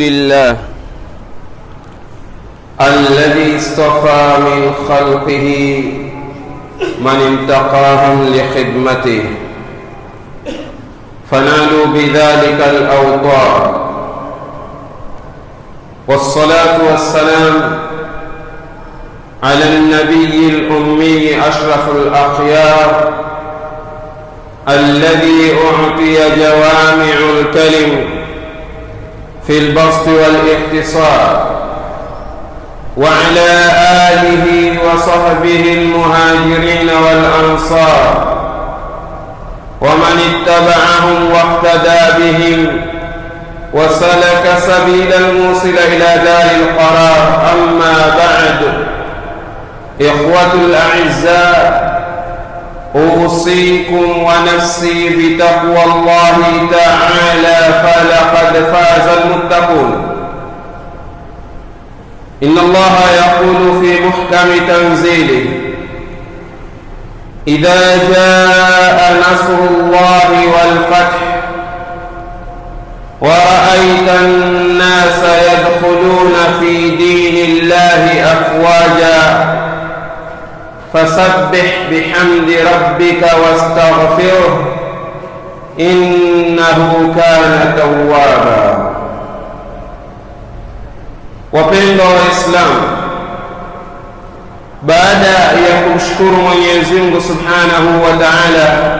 لله الذي اصطفى من خلقه من انتقاهم لخدمته. فنالوا بذلك الأوطار. والصلاة والسلام على النبي الأمي أشرف الأخيار الذي أعطي جوامع الكلم في البسط والاختصار وعلى آله وصحبه المهاجرين والأنصار ومن اتبعهم واقتدى بهم وسلك سبيل الموصل إلى دار القرار. أما بعد إخوة الأعزاء أوصيكم ونفسي بتقوى الله تعالى فلقد فاز المتقون. إن الله يقول في محكم تنزيله إذا جاء نصر الله والفتح ورأيت الناس يدخلون في دين الله أفواجا فسبح بحمد ربك واستغفره إنه كان توابا. وبين الإسلام بعد يشكر من يزنق سبحانه وتعالى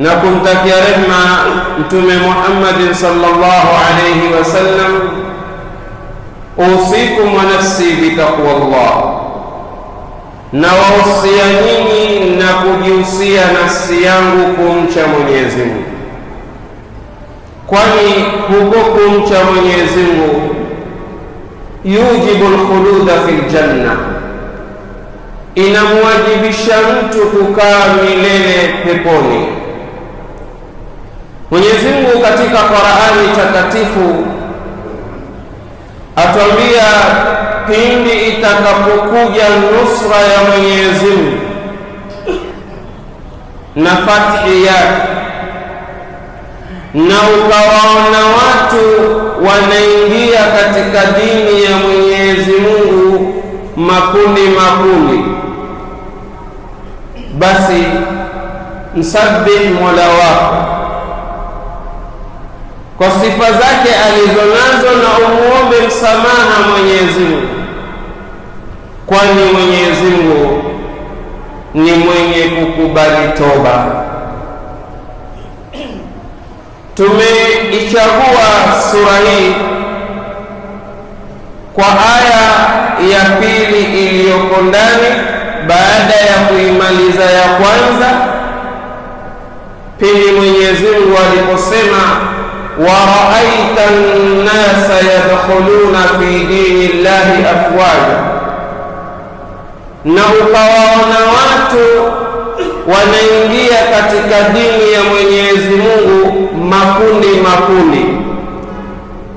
نكون تكي رحمة أنتم محمد صلى الله عليه وسلم أوصيكم ونفسي بتقوى الله. Na wahusia nyinyi na kujihusia nafsi yangu kumcha mwenyezi mungu. Kwani huko kumcha mwenyezi mungu yujibu lkhuluda fi ljanna inamwajibisha mtu kukaa milele peponi. Mwenyezi mungu katika qurani takatifu atwambia pindi itakapokuja nusra ya mwenyezi mungu na fathi yake na ukawaona watu wanaingia katika dini ya mwenyezi mungu makundi makundi basi msabbih mola wako kwa sifa zake alizonazo na umuombe msamaha mwenyezi mungu. Kwani mwenyezi mungu ni mwenye kukubali toba. Tumeichagua sura hii kwa aya ya pili iliyoko ndani baada ya kuimaliza ya kwanza. Pindi mwenyezi mungu aliposema waraaita nnasa yadkhuluna fi dini llahi afwaja na ukawaona watu wanaingia katika dini ya mwenyezi mungu makundi makundi.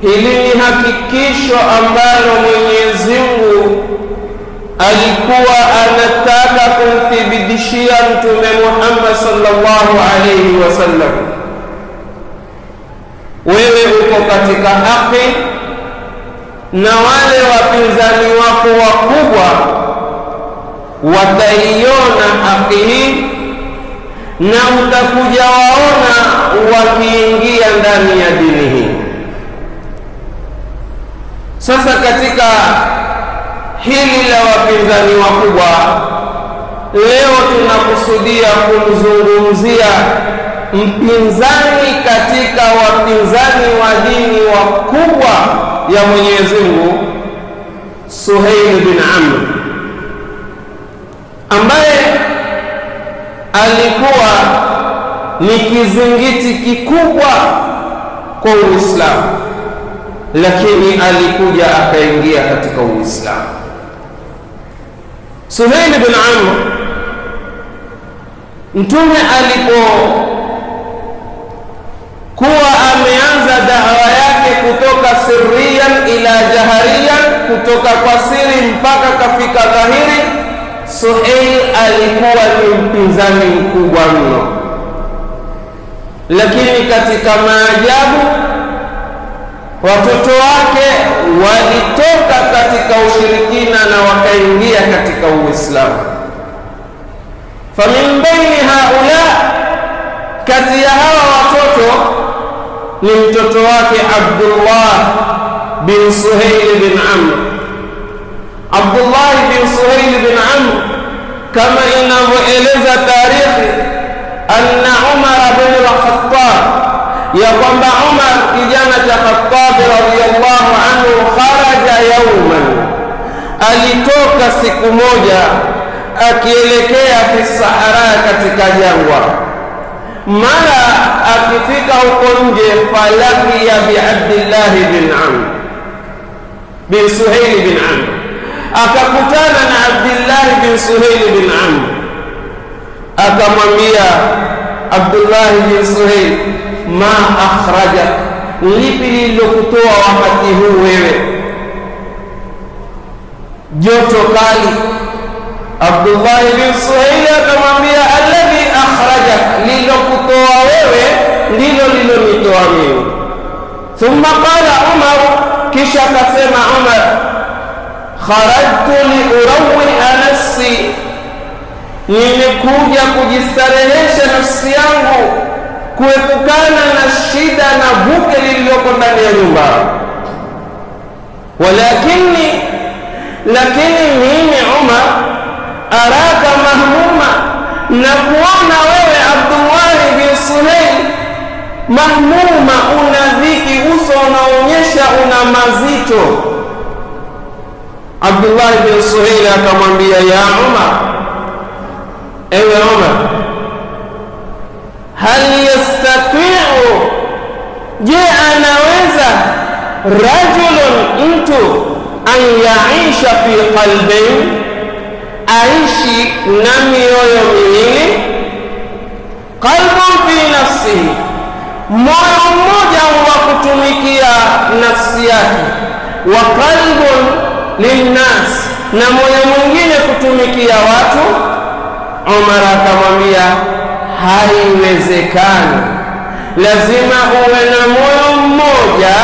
Hili ni hakikisho ambalo mwenyezi mungu alikuwa anataka kumthibitishia mtume muhammad sallallahu alaihi wasallam wewe uko katika haki na wale wapinzani wako wakubwa wataiona haki hii na utakuja waona wakiingia ndani ya dini hii. Sasa katika hili la wapinzani wakubwa leo tunakusudia kumzungumzia mpinzani katika wapinzani wa dini wakubwa ya mwenyezi mungu Suhail bin amr ambaye alikuwa ni kizingiti kikubwa kwa uislamu lakini alikuja akaingia katika uislamu. Suhail bin amr mtume alipokuwa ameanza dawa yake kutoka sirriyan ila jahariyan kutoka kwa siri mpaka kafika dhahiri suheil alikuwa ni mpinzani mkubwa mno lakini katika maajabu watoto wake walitoka katika ushirikina na wakaingia katika Uislamu. famin baini haula, kati ya hawa watoto ni mtoto wake Abdullah bin Suhail bin Amr. Abdullah bin Suhail bin Amr, kama inavyoeleza tarikhi, anna Umar bin al-Khattab, ya kwamba Umar kijana cha Khattab radhiyallahu anhu, kharaja yauman, alitoka siku moja akielekea fi sahara, katika jangwa mara akifika huko nje, falakiya bi Abdillah bin Amr bin Suhail bin Amr, akakutana na Abdillah bin Suhail bin Amr, akamwambia Abdullah bin Suhail, ma akhrajak, lipi lililokutoa wakati huu wewe? Joto kali. Abdullah bin Suhail akamwambia alladhi akhrajak, lilokutoa wewe ndilo lilonitoa mimi. Thumma qala Umar, kisha akasema Umar, kharajtu liurawia nafsi, nimekuja kujistarehesha nafsi yangu kuepukana na shida na vuke lililoko ndani ya nyumba, walakini lakini mimi Umar araka mahmuma, na kuona wewe Abdullahi bin Suhail mahmuma, una dhiki, uso unaonyesha una mazito. Abdullahi bin Suhail akamwambia, ya Umar, ewe Umar, hal yastatiu, je, anaweza rajulun, mtu an yaisha fi qalbain aishi na mioyo miwili, qalbun fi nafsihi, moyo mmoja wa kutumikia nafsi yake, wa qalbun linnas, na moyo mwingine kutumikia watu. Umar akamwambia haiwezekani, lazima uwe na moyo mmoja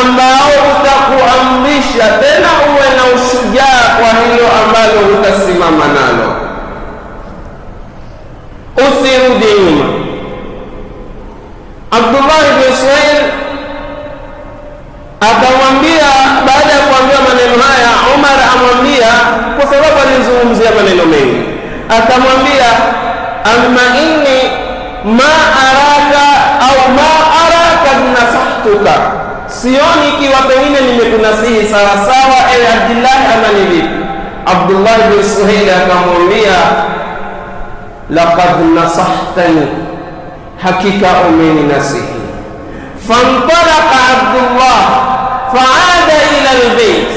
ambao utakuamrisha tena uwe na ushujaa kwa hilo ambalo utasimama nalo, usirudi nyuma. Abdullah bin Suhail akamwambia, baada ya kuambia maneno haya, Umar amwambia, kwa sababu alizungumzia maneno mengi, akamwambia amma فسيه سارا سارا أي عبد الله أمني بي. عبد الله بن سهيل أكاموميا لقد نصحتني. حقيقة أمين نسيه فانطلق عبد الله. فعاد إلى البيت.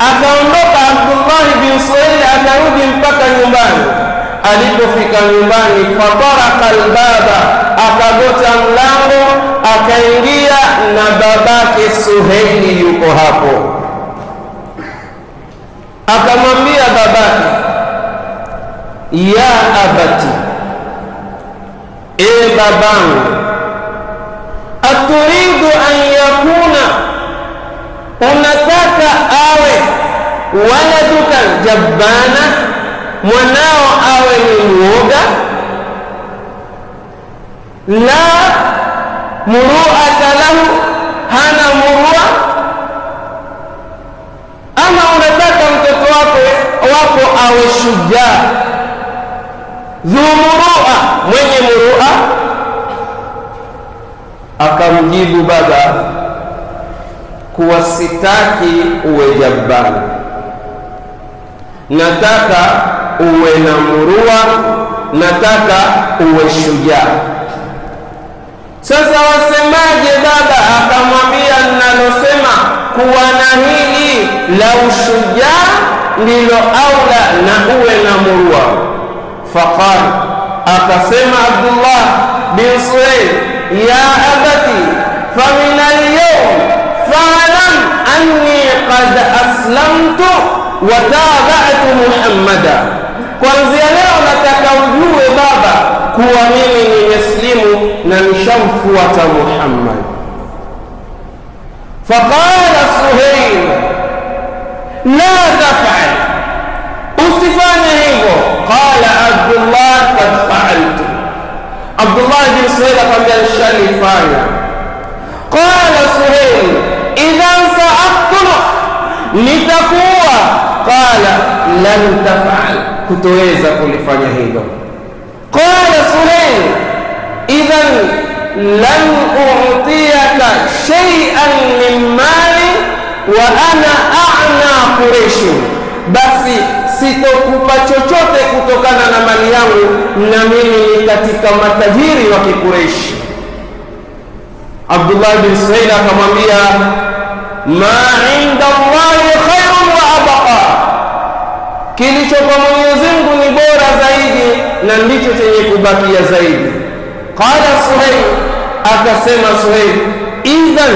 أكاموك عبد الله بن سهيل أكاموك انتقى يمان ألقوا فيك يمان فطرق الباب فطرق الباب. Akagota mlango akaingia na babake Suheili yuko hapo. Akamwambia babake, ya abati, e babangu, aturidu an yakuna, unataka awe waladuka jabbana, mwanao awe ni mwoga la muruata lahu, hana murua? Ama unataka mtoto wako wako awe shujaa, dhu murua, mwenye murua? Akamjibu baba kuwa sitaki uwe jabbar nataka uwe na murua, nataka uwe shujaa. Sasa wasemaje baba? Akamwambia, ninalosema kuwa na hili la ushujaa ndilo aula na uwe na murua. Faqal, akasema Abdullah bin Suhail, ya abati famin alyaum fa'lam anni qad aslamtu wa taba'tu Muhammada, kwanzia leo nataka ujue baba kuwa mimi nimeslimu na nishamfuata Muhammad. faqala Suhail la tafal, usifanye hivyo. Qala Abdullah kad faaltu, Abdullah bin Suhail akamwambia nishalifanya. Qala Suhail idhan saaktuluk, nitakuwa. Qala lan tafal, kutoweza kulifanya hilo. Qala idhan lan utiyaka shay'an min mali wa ana a'na Quraish, basi sitokupa chochote kutokana na mali yangu, na mimi ni katika matajiri wa Kikureishi. Abdullah bin Suhail akamwambia ma inda Allahi khairun wa abqa, kilicho kwa Mwenyezi Mungu ni bora zaidi na ndicho chenye kubakia zaidi. Qala Suhail, akasema Suhail, idhan,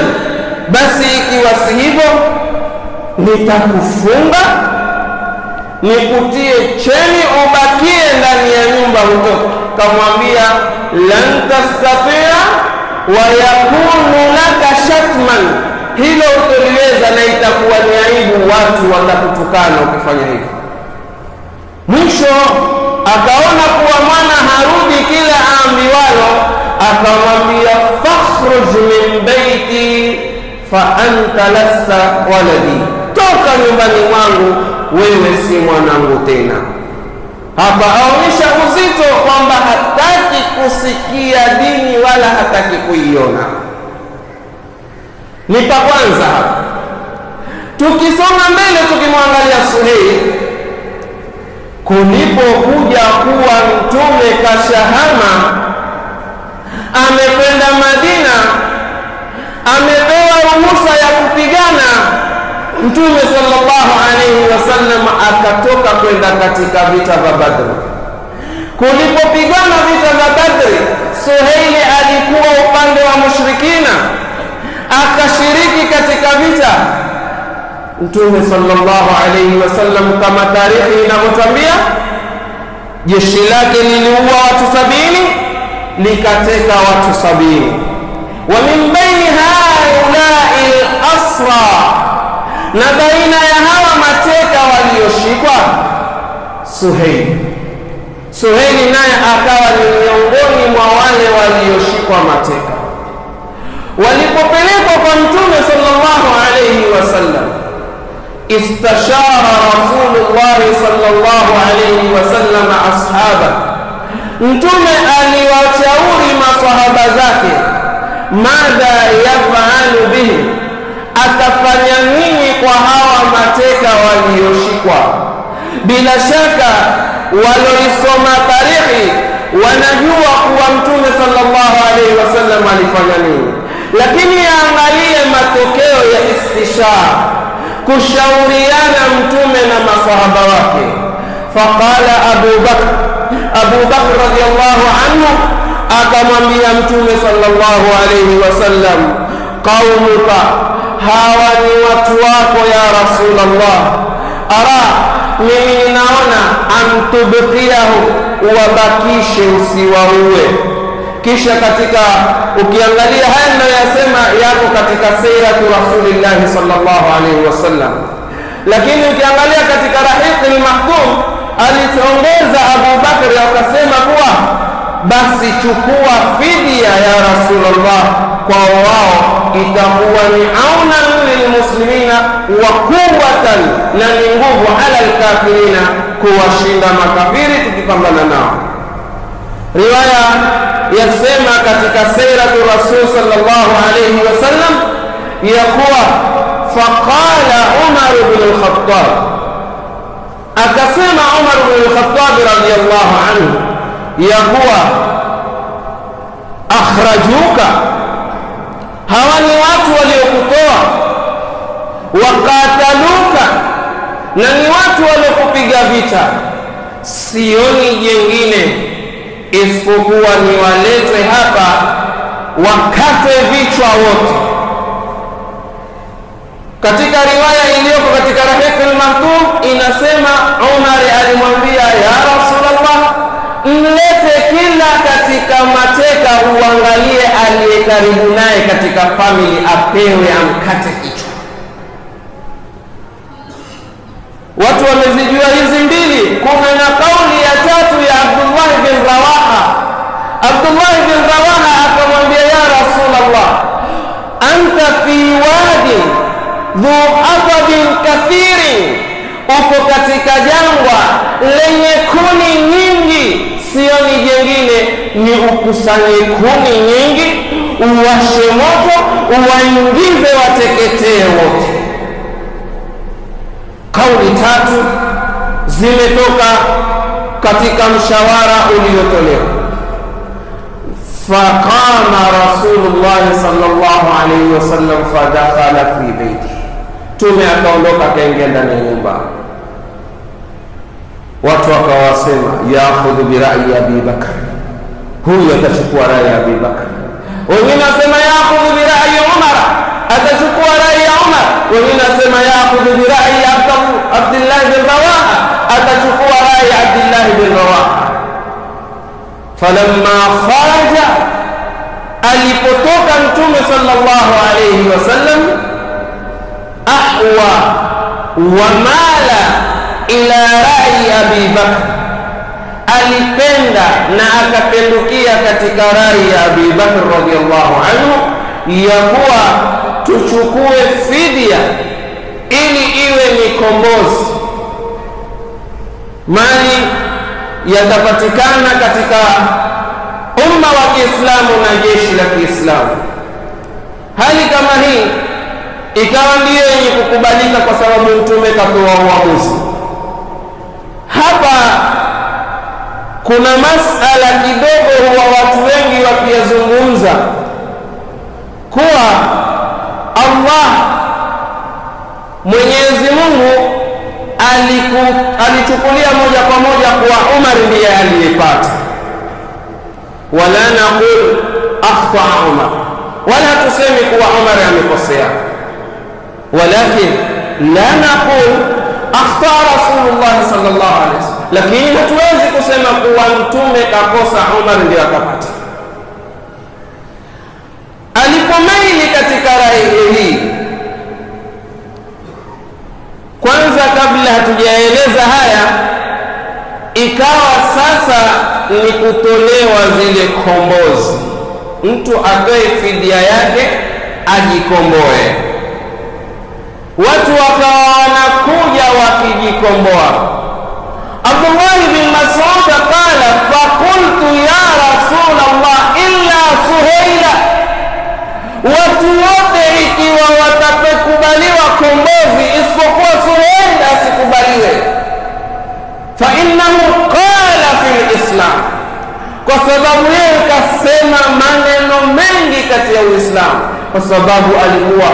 basi ikiwa si hivyo nitakufunga nikutie cheni ubakie ndani ya nyumba hutoka. Kamwambia lan tastatia wa yakunu laka shatman, hilo utoliweza na itakuwa ni aibu, watu watakutukana ukifanya hivyo. Mwisho akaona kuwa mwana harudi kila aambiwalo, akamwambia fakhruj min baiti fa anta lasta waladi, toka nyumbani mwangu, wewe si mwanangu tena. Hapa aonyesha uzito kwamba hataki kusikia dini wala hataki kuiona. Ni pa kwanza hapa. Tukisoma mbele, tukimwangalia Suheil, kulipokuja kuwa mtume kashahama, amekwenda Madina, amepewa ruhusa ya kupigana Mtume sallallahu alaihi wasallam akatoka kwenda katika vita vya Badri. Kulipopigana vita vya Badri, Suheili alikuwa upande wa mushrikina, akashiriki katika vita. Mtume sallallahu alaihi wasallam, kama tarehe inavyotambia, jeshi lake liliua watu sabini likateka watu sabini wa min baini haulai lasra, na baina ya hawa mateka walioshikwa Suheili. Suheili naye akawa ni miongoni mwa wale walioshikwa mateka. Walipopelekwa kwa Mtume sallallahu alayhi wasallam, istashara Rasulullah sallallahu alayhi wasallam ashaba, Mtume aliwashauri masahaba zake, madha yafalu bihi? Atafanya nini kwa hawa mateka walioshikwa? Bila shaka waloisoma tarehe wanajua kuwa Mtume sallallahu alayhi wasallam alifanya nini, lakini yaangalie matokeo ya istishara, kushauriana Mtume na masahaba wake. Faqala Abu Bakr, Abu Bakr radiyallahu anhu akamwambia Mtume sallallahu alaihi wasallam, qaumuka hawa ni watu wako ya Rasulullah, ara mimi ninaona antubqiyahu wabakishe usiwaue. Kisha katika ukiangalia haya ninayoyasema yako katika siratu Rasulillahi sallallahu alaihi wasallam, lakini ukiangalia katika Rahiqi lmahdum alitongeza Abu Bakri akasema kuwa basi chukua fidia ya Rasulullah kwa wao itakuwa ni aunan lilmuslimina wa quwwatan, na ni nguvu ala lkafirina, kuwashinda makafiri tukipambana nao. Riwaya yasema katika siratu Rasul sallallahu alayhi wasallam ya kuwa faqala Umar ibn al-Khattab, akasema Umar ibn al-Khattab radiyallahu anhu ya kuwa akhrajuka hawa ni watu waliokutoa, wakataluka, na ni watu waliokupiga vita. Sioni jengine isipokuwa ni waletwe hapa wakatwe vichwa wote. Katika riwaya iliyoko katika Rahiqul Maktum inasema Umar alimwambia ya Rasulullah, mlete kila katika mateka uangalie aliye karibu naye katika famili apewe amkate kichwa watu wamezijua hizi mbili kuna na kauli ya tatu ya abdullah bin rawaha abdullah bin rawaha akamwambia ya Rasulullah, anta fi wadi dhu atabin kathiri, uko katika jangwa lenye kuni nyingi sio ni jengine ni ukusanye kuni nyingi uwashe moto uwaingize wateketee wote. Kauli tatu zimetoka katika mshawara uliotolewa faqama rasulullahi sallallahu alaihi wasallam fadakhala fi beitihi tume akaondoka akaingia ndani ya nyumba. Watu wakawasema yakhudhu birai abi bakr. Huyu atachukua rai ya abi bakr. Wengine wasema yakhudhu birai umara atachukua rai ya umar. Wengine wasema yakhudhu birai abdillahi bin rawaha. Atachukua rai ya abdillahi bin rawaha falamma kharaja alipotoka mtume sallallahu alayhi wasallam ahwa wa mala ila rai abi bakr. Alipenda na akapendukia katika rai ya abi bakr radiallahu anhu ya kuwa tuchukue fidia ili iwe ni kombozi mali yatapatikana katika umma wa kiislamu na jeshi la kiislamu. Hali kama hii ikawa ndiyo yenye kukubalika kwa sababu mtume kapewa uamuzi. Hapa kuna masala kidogo huwa watu wengi wakiyazungumza kuwa allah mwenyezi mungu aliku, alichukulia moja kwa moja kuwa umar ndiye aliyepata wala naqul akhtaa umar. Wala tusemi kuwa umar amekosea. Walakin la naqul akhtaa rasulullah sallallahu alaihi wasallam lakini hatuwezi kusema kuwa mtume kakosa umar ndiye akapata. Alipomaili katika rai hii kwanza kabla hatujaeleza haya ikawa sasa ni kutolewa zile kombozi. Mtu atoe fidia yake ajikomboe. Watu wakawa wanakuja wakijikomboa. Abdullahi bin masud qala fakultu ya rasulllah illa suheila watu wote ikiwa watakubaliwa kombozi isipokuwa suheila asikubaliwe. Fa fainahu qala fi lislam kwa sababu yeye kasema maneno mengi kati ya uislamu kwa sababu alikuwa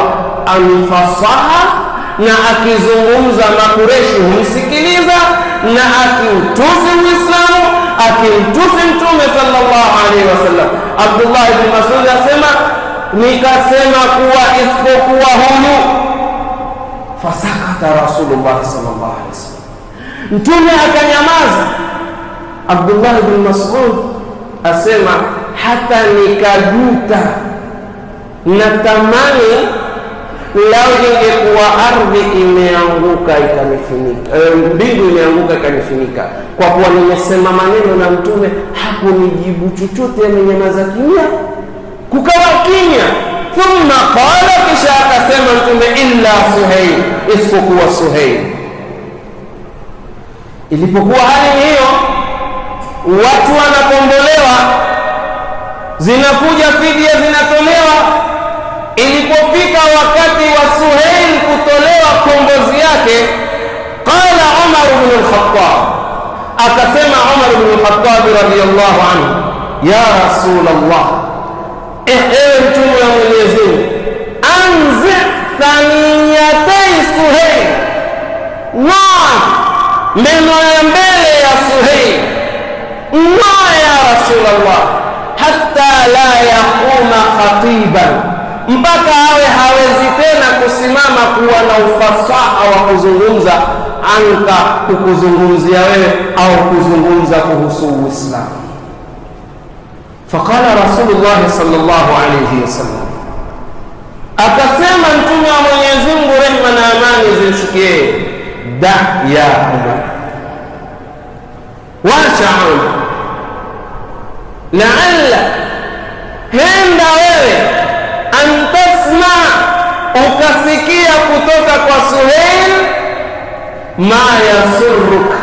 amfasaha na akizungumza makureshi humsikiliza na akiutusi uislamu akimtusi mtume sallallahu alaihi wasallam. Abdullah bni masudi asema nikasema kuwa isipokuwa huyu. Fasakata Rasulullah sallallahu alaihi wasallam. Mtume akanyamaza. Abdullah bin masud asema hata nikajuta natamani lao ingekuwa ardhi imeanguka ikanifunika e, mbingu imeanguka ikanifunika. Kwa kuwa nimesema maneno na mtume hakunijibu chochote amenyamaza kimya kukawa kimya. Thumma qala kisha akasema mtume illa suheil isipokuwa suheil ilipokuwa hali hiyo watu wanakombolewa zinakuja fidia zinatolewa. Ilipofika wakati wa suheil kutolewa kombozi yake qala umar bnu lkhatab akasema umar bnu lkhatabi radiallahu anhu ya rasul allah ewe mtume wa mwenyezi mungu anzi thaniyatei suheil wa meno ya mbele ya suheil wa ya rasul allah hatta la yaquma khatiban. Mpaka awe hawezi tena kusimama kuwa na ufasaha wa kuzungumza anka kukuzungumzia wewe au kuzungumza kuhusu uislamu faqala rasulullahi sallallahu alayhi wasallam akasema mtume wa mwenyezi mungu rehma na amani zimshukie da ya umar. Wacha umar laalla. Henda wewe antasma, ukasikia kutoka kwa suheil ma yasuruk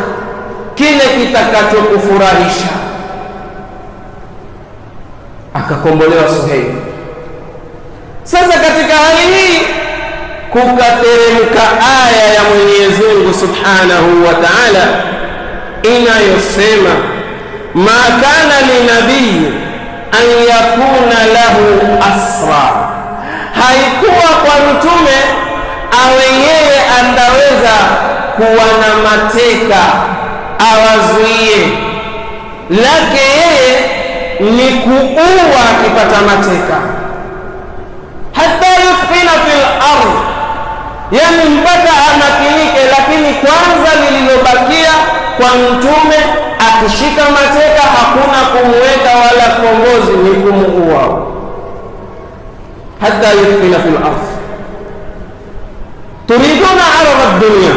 kile kitakachokufurahisha akakombolewa suheil sasa katika hali hii kukateremka aya ya mwenyezi mungu subhanahu wa taala inayosema ma kana linabii an yakuna lahu asra. Haikuwa kwa mtume awe yeye andaweza kuwa na mateka awazuie. Yeye ni kuua akipata mateka. Hata yufina fil ardh yani mpaka amakinike lakini kwanza lililobakia kwa mtume akishika mateka hakuna kumweka wala kombozi ni kumuua. Hata yufina fil ardh turiduna aradha dunia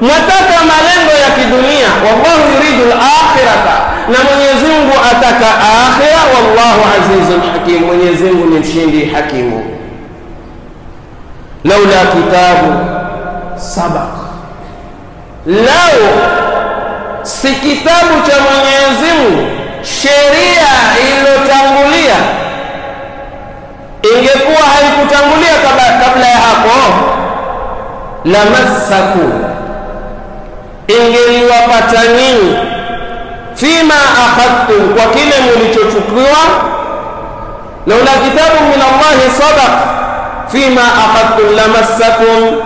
mwataka malengo ya kidunia. Wallahu yuridu lakhirata na mwenyezi mungu ataka akhira wallahu azizun hakim. Mwenyezi mungu ni mshindi hakimu. Laula kitabu sabaq. Lau si kitabu cha mwenyezi mungu sheria iliyotangulia ingekuwa haikutangulia kabla, kabla ya hapo lamassaku. Ingeliwapata nyinyi fima akhadtum kwa kile mulichochukua laula kitabu min allahi sabaq fima akhadtum lamassakum.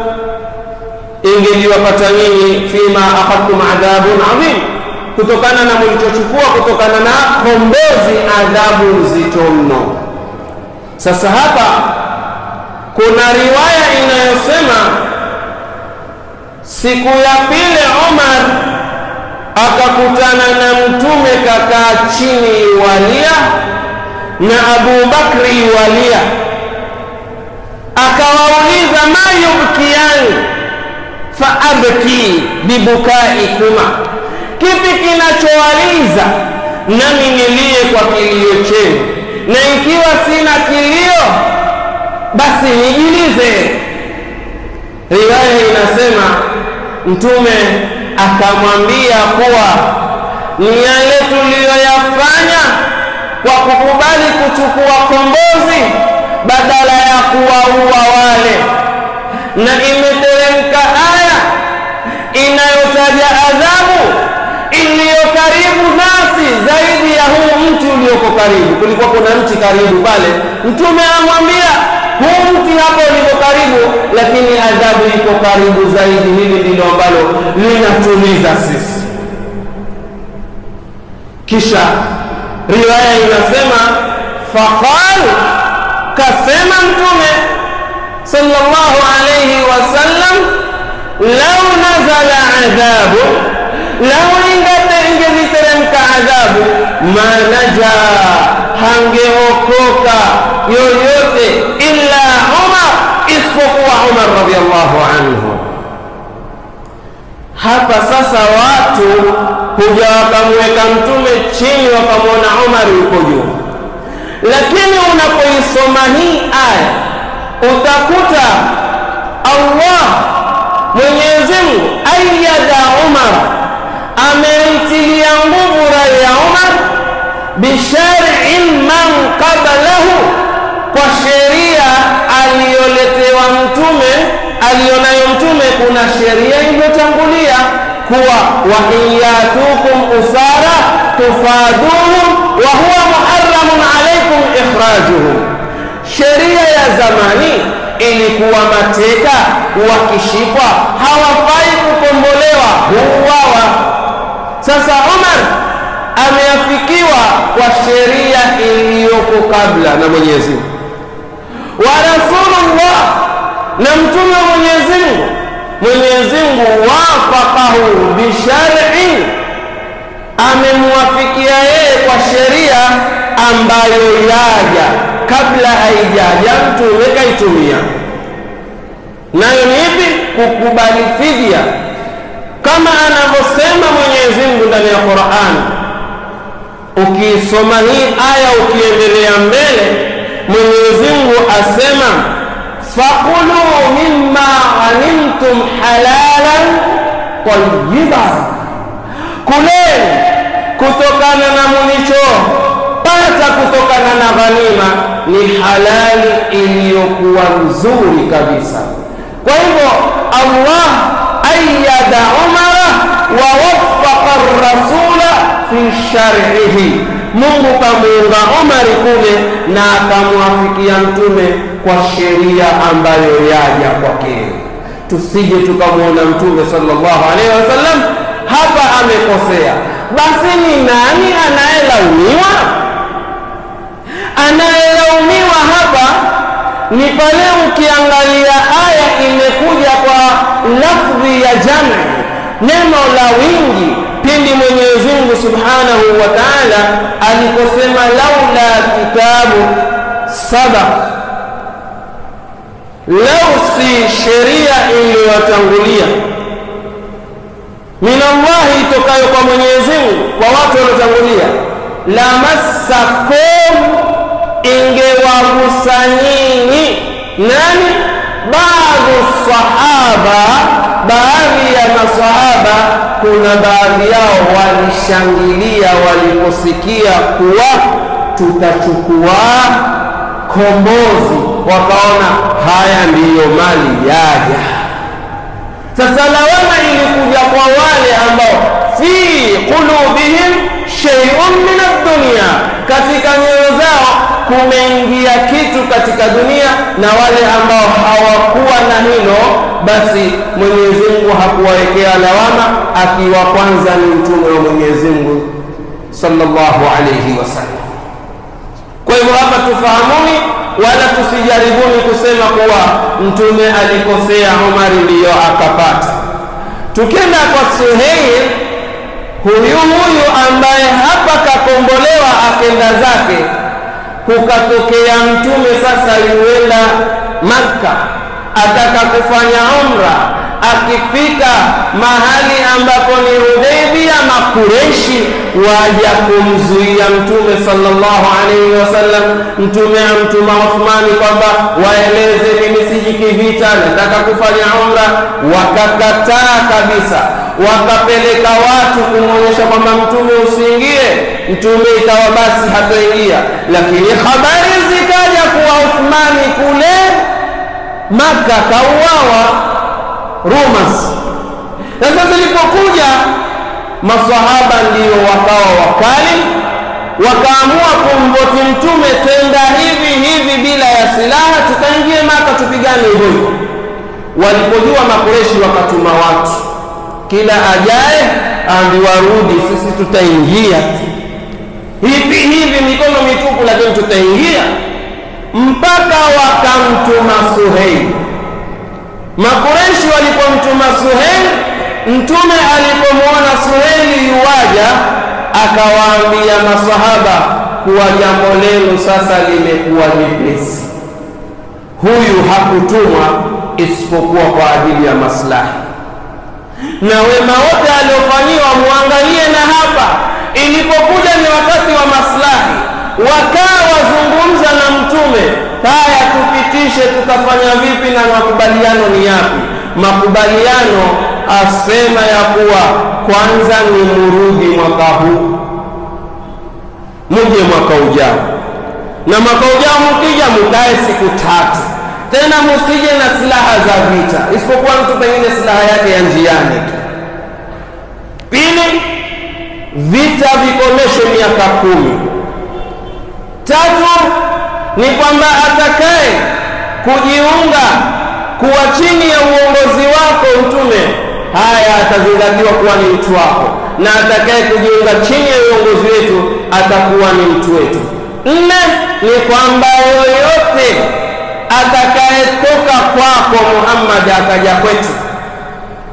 Ingeliwapata nyinyi fima akhadtum adhabun adhim. Kutokana na mulichochukua kutokana na kombozi adhabu nzito mno. Sasa hapa kuna riwaya inayosema siku ya pili Umar akakutana na mtume kakaa chini walia na Abu Bakri walia, akawauliza ma yubkiani faabki bibukaikuma, kipi kinachowaliza? Nami nilie kwa kilio chenu, na ikiwa sina kilio basi nijilize. Riwaya inasema mtume akamwambia kuwa ni yale tuliyoyafanya kwa kukubali kuchukua kombozi badala ya kuwaua wale, na imeteremka aya inayotaja adhabu iliyo karibu nasi zaidi ya huu mti ulioko karibu. Kulikuwa kuna mti karibu pale, mtume amwambia huu mti hapo liko karibu, lakini adhabu iko karibu zaidi. Hili ndilo ambalo linatuliza sisi. Kisha riwaya inasema faqal, kasema Mtume sallallahu alayhi wasallam, lau nazala adhabu, lau ingate ingeziteremka adhabu, manaja hangeokoka yoyote illa Umar, isipokuwa Umar radhiallahu anhu. Hapa sasa watu huja wakamweka mtume chini wakamwona Umar yuko juu, lakini unapoisoma hii aya utakuta Allah Mwenyezi Mungu ayyada Umar, amemtilia nguvu rai ya Umar bishar'in man qablahu, kwa sheria aliyoletewa mtume aliyonayo mtume, kuna sheria iliyotangulia kuwa wa iyatukum usara tufaduhum wa huwa muharramun alaikum ikhrajuhum. Sheria ya zamani ilikuwa mateka wakishikwa hawafai kukombolewa, huuawa. Sasa Umar ameafikiwa kwa sheria iliyoko kabla na Mwenyezi wa Rasulullah na mtume wa Mwenyezi Mungu. Mwenyezi Mungu wafaqahu bishar'i, amemwafikia yeye kwa sheria ambayo yaja kabla haijaja mtume kaitumia. Nayo ni ipi? Kukubali fidia kama anavyosema mwenyezi mungu ndani ya quran ukiisoma hii aya ukiendelea mbele mwenyezi mungu asema fakulu mimma ghanimtum halalan tayiba kuleni kutokana na mulichopata kutokana na ghanima ni halali iliyokuwa nzuri kabisa. Kwa hivyo allah ayada umara wa الرسول rasula fi sharihi mungu kamuunga umari kule na akamwafikia mtume kwa sheria ambayo yaja kwake. Tusije tukamwona mtume sallallahu alaihi wasallam hapa amekosea. Basi ni nani anayelaumiwa? Anayelaumiwa hapa ni pale ukiangalia aya imekuja kwa lafdhi ya jami neno la wingi pindi mwenyezi mungu subhanahu wa taala aliposema laula kitabu saba, lau si sheria iliyotangulia. Minallahi, itokayo kwa mwenyezi mungu kwa watu waliotangulia lamassakum ingewagusa nyinyi nani? Baadhi sahaba baadhi ya masahaba kuna baadhi yao walishangilia waliposikia kuwa tutachukua kombozi. Wakaona haya ndiyo mali yaja. Sasa lawama ilikuja kwa wale ambao fi qulubihim sheiun min addunia katika nyoyo zao kumeingia kitu katika dunia na wale ambao hawakuwa na hilo basi mwenyezi mungu hakuwawekea lawama akiwa kwanza ni mtume wa mwenyezi mungu sallallahu alayhi wasallam kwa hivyo hapa tufahamuni wala tusijaribuni kusema kuwa mtume alikosea umari ndiyo akapata. Tukenda kwa suheil huyu huyu ambaye hapa kakombolewa akenda zake kukatokea mtume sasa yuenda makka ataka kufanya umra akifika mahali ambapo ni hudeibia makureshi waja kumzuia mtume sallallahu alaihi wasallam mtume amtuma uthmani kwamba waeleze mimi sijikivita nataka kufanya umra. Wakakataa kabisa. Wakapeleka watu kumwonyesha kwamba mtume usiingie. Mtume ikawa basi hataingia, lakini habari zikaja kuwa uthmani kule maka kauawa rumas sasa ilipokuja maswahaba ndio wakawa wakali wakaamua kumvoti mtume twenda hivi hivi bila ya silaha tukaingie maka tupigane huyo walipojua makureshi wakatuma watu. Kila ajaye ambiwa rudi sisi tutaingia. Hivi hivi mikono mitupu lakini tutaingia. Mpaka wakamtuma suheili makureshi walipomtuma suheili mtume alipomwona suheili yuwaja akawaambia masahaba kuwa jambo lenu sasa limekuwa jepesi huyu hakutumwa isipokuwa kwa ajili ya maslahi. Na wema wote aliofanyiwa muangalie na hapa. Ilipokuja ni wakati wa maslahi wakaa wazungumza na mtume haya tupitishe tutafanya vipi na makubaliano ni yapi? Makubaliano asema ya kuwa kwanza ni murudi mwaka huu. Muje mwaka ujao. Na mwaka ujao mkija mukae siku tatu. Tena musije na silaha za vita. Isipokuwa mtu pengine silaha yake ya njiani tu. Pili vita vikomeshe miaka kumi tatu ni kwamba atakaye kujiunga kuwa chini ya uongozi wako mtume haya atazingatiwa kuwa ni mtu wako. Na atakaye kujiunga chini ya uongozi wetu atakuwa ni mtu wetu. Nne ni kwamba yoyote atakayetoka kwako muhammadi akaja kwetu.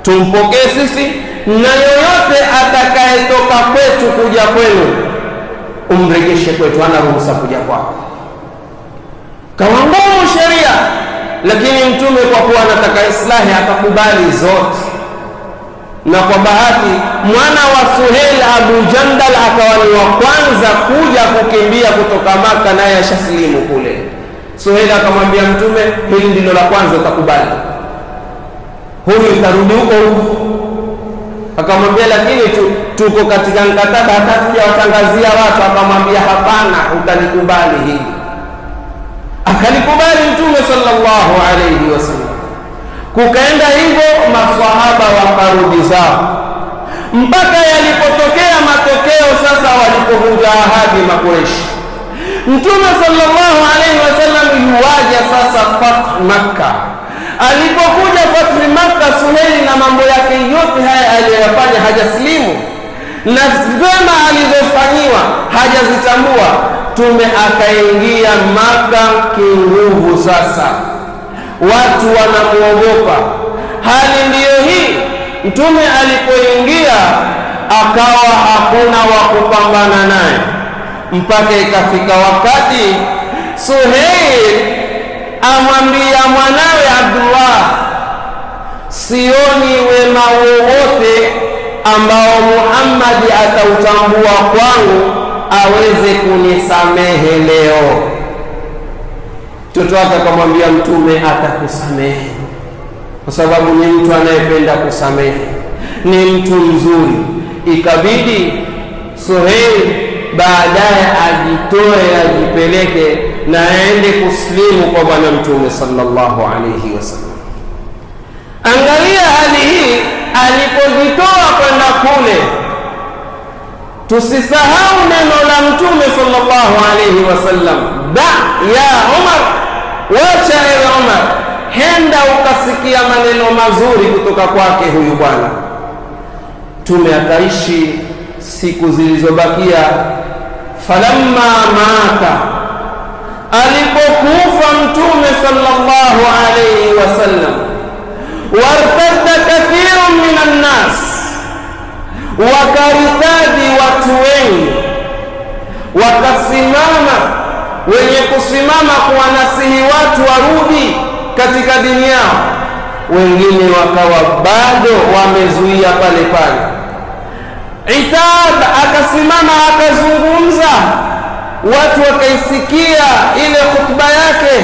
Tumpokee sisi na yoyote atakayetoka kwetu kuja kwenu umrejeshe kwetu, ana ruhusa kuja kwako. Kawa ngumu sheria, lakini Mtume kwa kuwa anataka islahi akakubali zote, na kwa bahati mwana wa Suheil Abu Jandal akawa ni wa kwanza kuja kukimbia kutoka Maka, naye ashasilimu kule. Suheil akamwambia Mtume, hili ndilo la kwanza, utakubali? Huyu itarudi huko huko akamwambia lakini tu, tuko katika mkataba, hata sijawatangazia watu. Akamwambia hapana, utalikubali hili. Akalikubali Mtume sallallahu alaihi wasallam. Kukaenda hivyo, maswahaba wakarudi zao mpaka yalipotokea matokeo sasa, walipovunja ahadi Makureshi. Mtume sallallahu alaihi wasallam yuwaja sasa fath Makka alipokuja fatri Makka, Suheili na mambo yake yote haya aliyoyafanya hajasilimu, na vema alizofanyiwa hajazitambua. Tume akaingia maka kinguvu. Sasa watu wanamwogopa, hali ndiyo hii. Mtume alipoingia akawa hakuna wa kupambana naye, mpaka ikafika wakati Suheili amwambia mwanawe Abdullah, sioni wema wowote ambao Muhammadi atautambua kwangu aweze kunisamehe leo. Mtoto wake akamwambia Mtume atakusamehe kwa sababu ni mtu anayependa kusamehe, ni mtu mzuri. Ikabidi Suheil baadaye ajitoe ajipeleke na aende kuslimu kwa Bwana Mtume sallallahu alayhi wasallam. Angalia hali hii alipojitoa kwenda kule. Tusisahau neno la Mtume sallallahu alayhi wasallam, da ya Umar, wacha ewe Umar, henda ukasikia maneno mazuri kutoka kwake huyu bwana. Mtume akaishi siku zilizobakia, falamma mata alipokufa Mtume sallallahu alayhi wasallam, wartadda kathirun min annas, wakaritadi watu wengi, wakasimama wenye kusimama kuwanasihi watu warudi katika dini yao, wengine wakawa bado wamezuia pale pale. Itab akasimama watu wakaisikia ile khutba yake,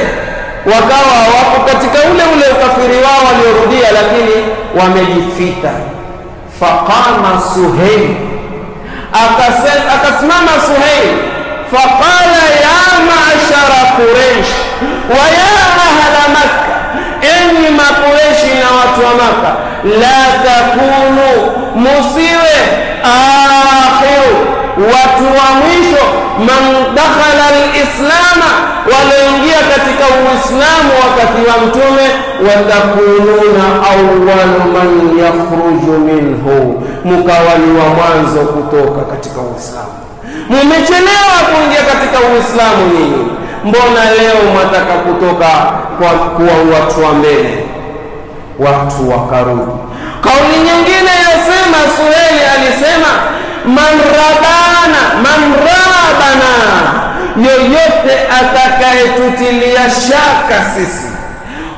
wakawa wapo katika ule ule ukafiri wao waliorudia, lakini wamejifita. Faqama Suheil, akasimama Suheil, faqala ya ma'shara Quraish wa ya ahla Makka, enyi Makureshi na watu wa Maka, la takunu, musiwe akhiru watu wa mwisho man dakhala alislama, walioingia katika Uislamu wakati wa Mtume, watakununa awalu man yakhruju minhu, mukawa ni wa mwanzo kutoka katika Uislamu. Mumechelewa kuingia katika Uislamu nyinyi, mbona leo mwataka kutoka kwa kuwa watu wa mbele? Watu wakarudi. Kauli nyingine yasema, Suheli alisema man rabana man rabana, yoyote atakayetutilia shaka sisi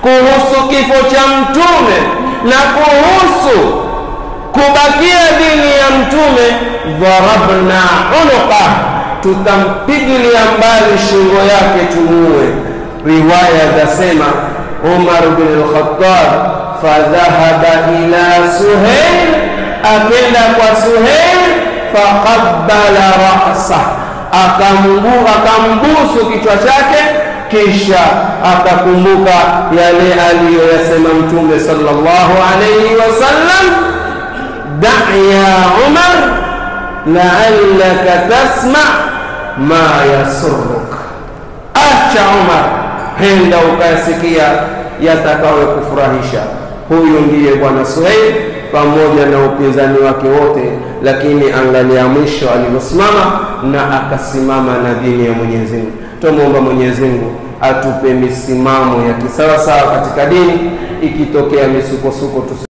kuhusu kifo cha mtume na kuhusu kubakia dini ya mtume, dharabna unuka tutampigilia mbali shingo yake tumuue. Riwaya zasema Umar bin al-Khattab fadhahaba ila Suheil, akenda kwa Suheil faqabbala ra'sa, akambusu kichwa chake, kisha akakumbuka yale aliyoyasema Mtume sallallahu alayhi wasallam, da' ya Umar la'allaka tasma ma yasurruk, acha Umar, henda ukayasikia yatakawe kufurahisha. Huyu ndiye bwana Suheil pamoja na upinzani wake wote, lakini angalia mwisho alivyosimama na akasimama na dini ya Mwenyezi Mungu. Tumwomba Mwenyezi Mungu atupe misimamo ya kisawasawa katika dini, ikitokea misukosuko